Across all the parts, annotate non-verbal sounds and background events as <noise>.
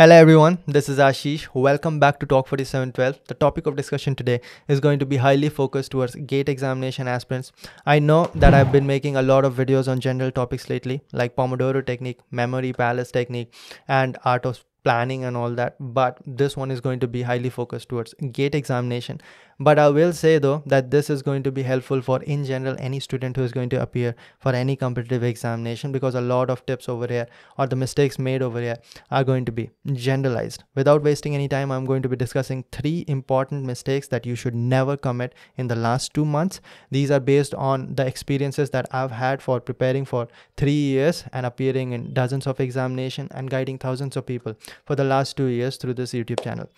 Hello everyone, this is Ashish. Welcome back to Torq 4712. The topic of discussion today is going to be highly focused towards GATE examination aspirants. I know that I've been making a lot of videos on general topics lately, like Pomodoro technique, memory palace technique, and art of planning and all that, but this one is going to be highly focused towards GATE examination. But i will say though that this is going to be helpful for in general any student who is going to appear for any competitive examination because a lot of tips over here or the mistakes made over here are going to be generalized. Without wasting any time i'm going to be discussing three important mistakes that you should never commit in the last two months. These are based on the experiences that i've had for preparing for three years and appearing in dozens of examination and guiding thousands of people for the last two years through this youtube channel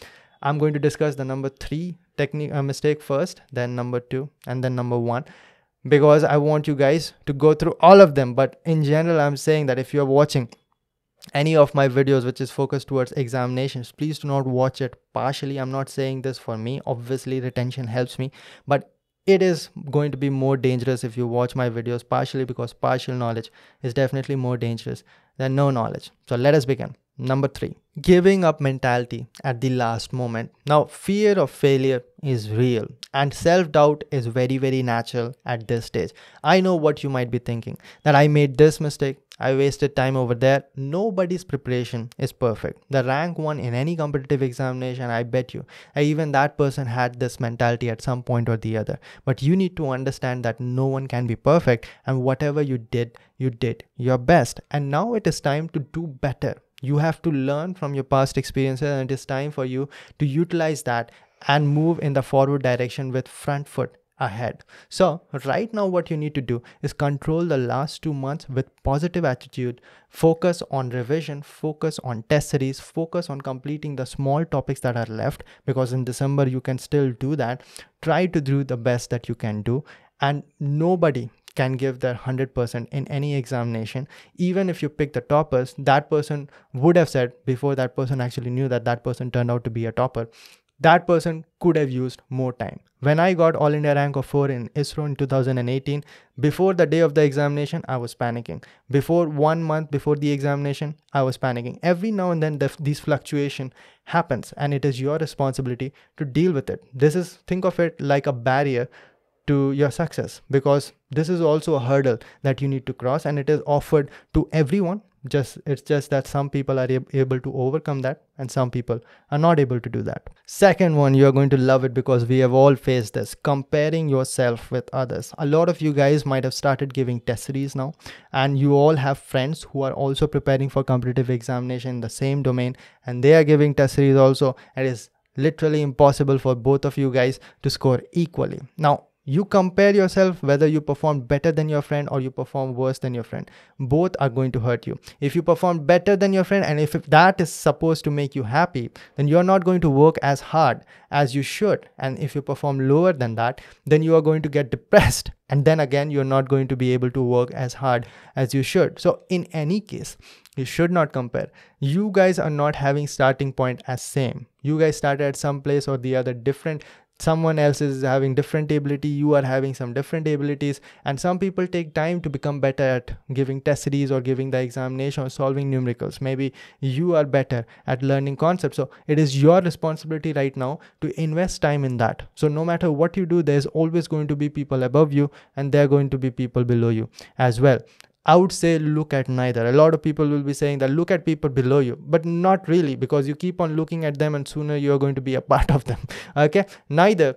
I'm going to discuss the number three technique uh, mistake first, then number two, and then number one, because I want you guys to go through all of them. But in general, I'm saying that if you're watching any of my videos which is focused towards examinations, please do not watch it partially. I'm not saying this for me. Obviously, retention helps me, but it is going to be more dangerous if you watch my videos partially because partial knowledge is definitely more dangerous than no knowledge. So let us begin. Number three, giving up mentality at the last moment. Now, fear of failure is real and self doubt is very, very natural at this stage. I know what you might be thinking that I made this mistake, I wasted time over there. Nobody's preparation is perfect. The rank one in any competitive examination, I bet you, even that person had this mentality at some point or the other. But you need to understand that no one can be perfect, and whatever you did, you did your best. And now it is time to do better you have to learn from your past experiences and it is time for you to utilize that and move in the forward direction with front foot ahead. So right now what you need to do is control the last two months with positive attitude, focus on revision, focus on test series, focus on completing the small topics that are left because in December you can still do that. Try to do the best that you can do and nobody can give their 100% in any examination. Even if you pick the toppers that person would have said before that person actually knew that that person turned out to be a topper. That person could have used more time. When i got all india rank of 4 in isro in 2018 before the day of the examination i was panicking. Before one month before the examination i was panicking. Every now and then the, these fluctuation happens and it is your responsibility to deal with it. This is think of it like a barrier to your success. Because this is also a hurdle that you need to cross and it is offered to everyone. Just it's just that some people are able to overcome that and some people are not able to do that. Second one you're going to love it because we have all faced this comparing yourself with others. A lot of you guys might have started giving test series now and you all have friends who are also preparing for competitive examination in the same domain and they are giving test series also. It is literally impossible for both of you guys to score equally. Now you compare yourself whether you perform better than your friend or you perform worse than your friend. Both are going to hurt you. If you perform better than your friend and if, that is supposed to make you happy then you're not going to work as hard as you should. And if you perform lower than that then you are going to get depressed. <laughs> And then again you're not going to be able to work as hard as you should. So in any case you should not compare. You guys are not having starting point as same. You guys started at some place or the other different someone else is having different ability you are having some different abilities and some people take time to become better at giving test series or giving the examination or solving numericals. Maybe you are better at learning concepts. So it is your responsibility right now to invest time in that. So no matter what you do there's always going to be people above you and there are going to be people below you as well I would say look at neither. A lot of people will be saying that look at people below you, but not really because you keep on looking at them and sooner you're going to be a <laughs> part of them. Okay, neither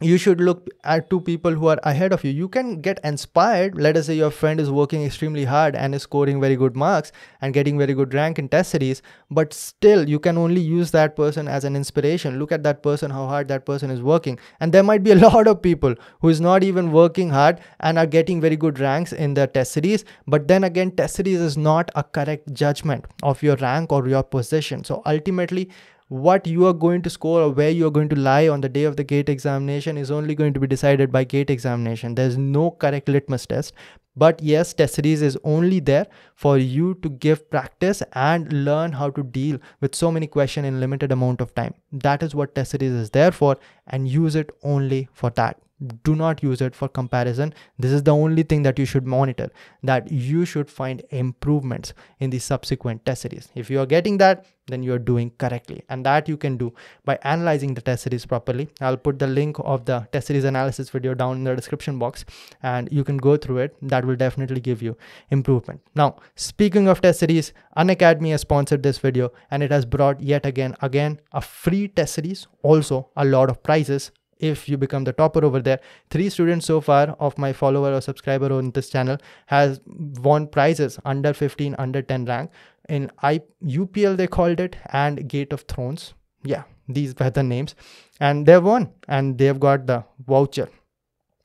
you should look at two people who are ahead of you. You can get inspired. Let us say your friend is working extremely hard and is scoring very good marks and getting very good rank in test series but still you can only use that person as an inspiration. Look at that person how hard that person is working. And there might be a <laughs> lot of people who is not even working hard and are getting very good ranks in their test series but then again test series is not a correct judgment of your rank or your position. So ultimately what you are going to score or where you are going to lie on the day of the gate examination is only going to be decided by gate examination. There's no correct litmus test. But yes test series is only there for you to give practice and learn how to deal with so many questions in limited amount of time. That is what test series is there for and use it only for that do not use it for comparison. This is the only thing that you should monitor that you should find improvements in the subsequent test series. If you are getting that then you are doing correctly and that you can do by analyzing the test series properly. I'll put the link of the test series analysis video down in the description box and you can go through it. That will definitely give you improvement. Now speaking of test series unacademy has sponsored this video and it has brought yet again again a free test series also a lot of prizes if you become the topper over there. Three students so far of my follower or subscriber on this channel has won prizes under 15 under 10 rank. In I, upl they called it and gate of thrones. Yeah these were the names. And they've won and they've got the voucher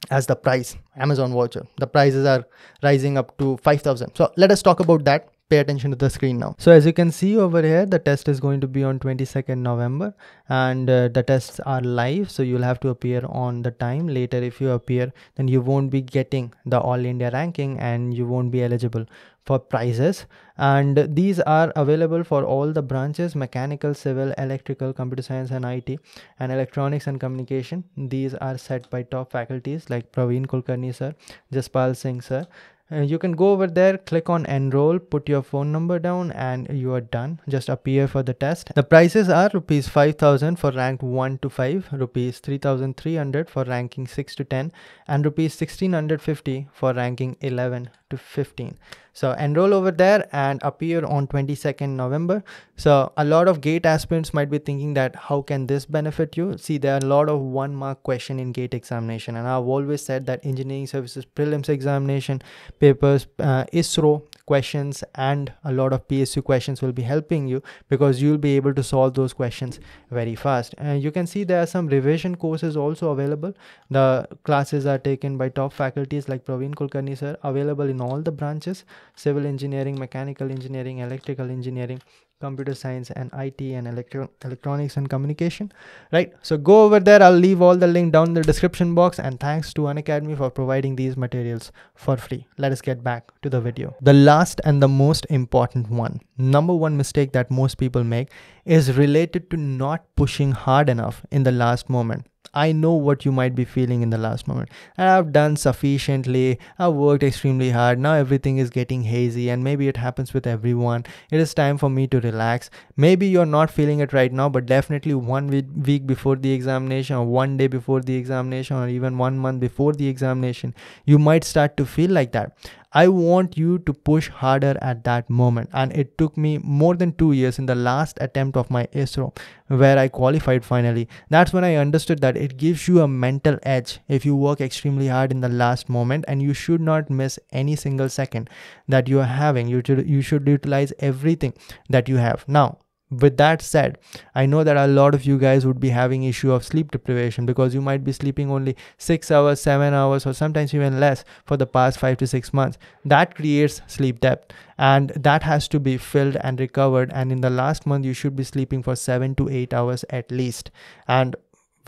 as the price amazon voucher. The prices are rising up to 5000 so let us talk about that pay attention to the screen now. So as you can see over here the test is going to be on 22nd november and uh, the tests are live. So you'll have to appear on the time. Later if you appear then you won't be getting the all india ranking and you won't be eligible for prizes. And these are available for all the branches mechanical civil electrical computer science and it and electronics and communication. These are set by top faculties like praveen kulkarni sir jaspal singh sir uh, you can go over there click on enroll put your phone number down and you are done. Just appear for the test. The prices are rupees 5000 for rank 1 to 5 rupees 3300 for ranking 6 to 10 and rupees 1650 for ranking 11 to 15 so enroll over there and appear on 22nd november. So a lot of gate aspirants might be thinking that how can this benefit you? See there are a lot of one mark question in gate examination and i've always said that engineering services prelims examination papers uh, isro questions and a lot of psu questions will be helping you because you'll be able to solve those questions very fast. And you can see there are some revision courses also available. The classes are taken by top faculties like praveen kulkarni sir available in all the branches civil engineering mechanical engineering electrical engineering computer science and IT and electro electronics and communication right? So go over there. I'll leave all the link down in the description box. And thanks to Unacademy for providing these materials for free. Let us get back to the video. The last and the most important one number one mistake that most people make is related to not pushing hard enough in the last moment I know what you might be feeling in the last moment. I've done sufficiently, I've worked extremely hard, now everything is getting hazy, and maybe it happens with everyone. It is time for me to relax. Maybe you're not feeling it right now, but definitely one week before the examination, or one day before the examination, or even one month before the examination, you might start to feel like that. I want you to push harder at that moment. And it took me more than two years in the last attempt of my ISRO where I qualified finally. That's when I understood that it gives you a mental edge if you work extremely hard in the last moment and you should not miss any single second that you are having. You should, you should utilize everything that you have. Now, with that said i know that a lot of you guys would be having issue of sleep deprivation because you might be sleeping only 6 hours 7 hours or sometimes even less for the past 5 to 6 months. That creates sleep debt and that has to be filled and recovered and in the last month you should be sleeping for 7 to 8 hours at least. And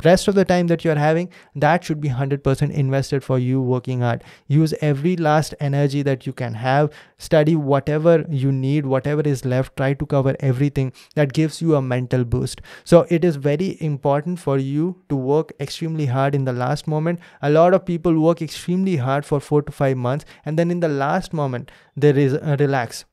rest of the time that you're having that should be 100% invested for you working hard. Use every last energy that you can have. Study whatever you need whatever is left try to cover everything that gives you a mental boost. So it is very important for you to work extremely hard in the last moment. A lot of people work extremely hard for 4 to 5 months and then in the last moment there is a uh, relax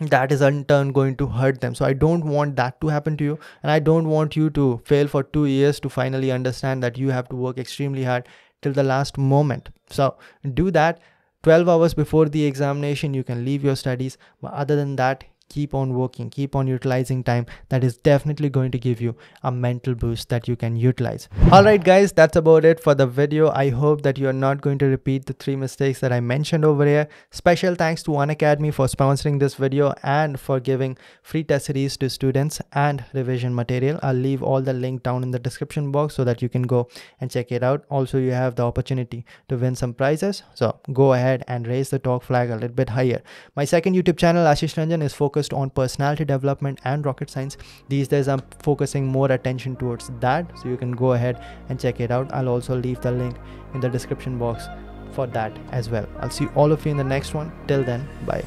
that is in turn going to hurt them. So i don't want that to happen to you. And i don't want you to fail for two years to finally understand that you have to work extremely hard till the last moment. So do that. 12 hours before the examination you can leave your studies. But other than that keep on working. Keep on utilizing time. That is definitely going to give you a mental boost that you can utilize. All right guys that's about it for the video. I hope that you are not going to repeat the three mistakes that i mentioned over here. Special thanks to Unacademy for sponsoring this video and for giving free test series to students and revision material. I'll leave all the link down in the description box so that you can go and check it out. Also you have the opportunity to win some prizes. So go ahead and raise the Torq flag a little bit higher. My second youtube channel ashish ranjan is focused focused on personality development and rocket science these days i'm focusing more attention towards that. So you can go ahead and check it out. I'll also leave the link in the description box for that as well. I'll see all of you in the next one. Till then bye